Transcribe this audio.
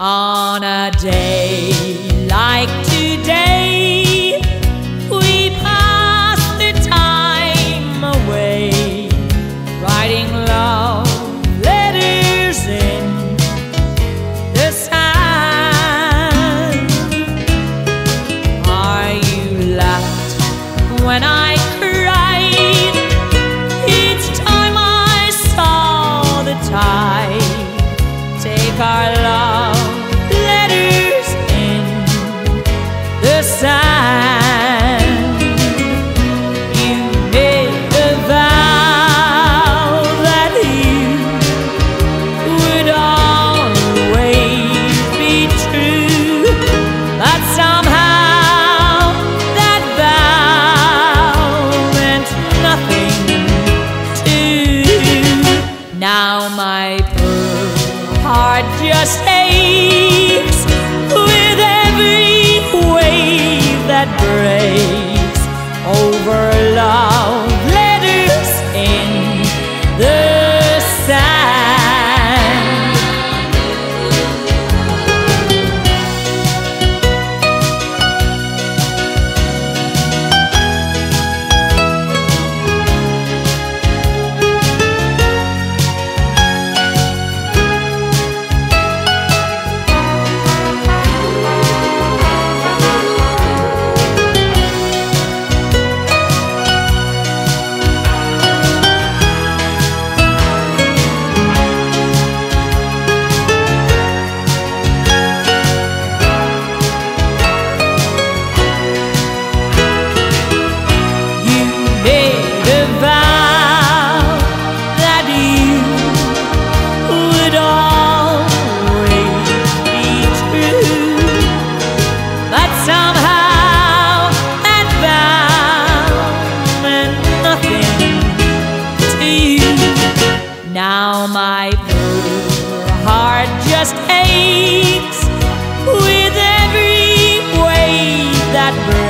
a day like today, we pass the time away, writing love letters in the sand. Are you laughed when I cried? Each time I saw the tide take our Now my poor heart just aches My poor heart just aches with every wave that breaks.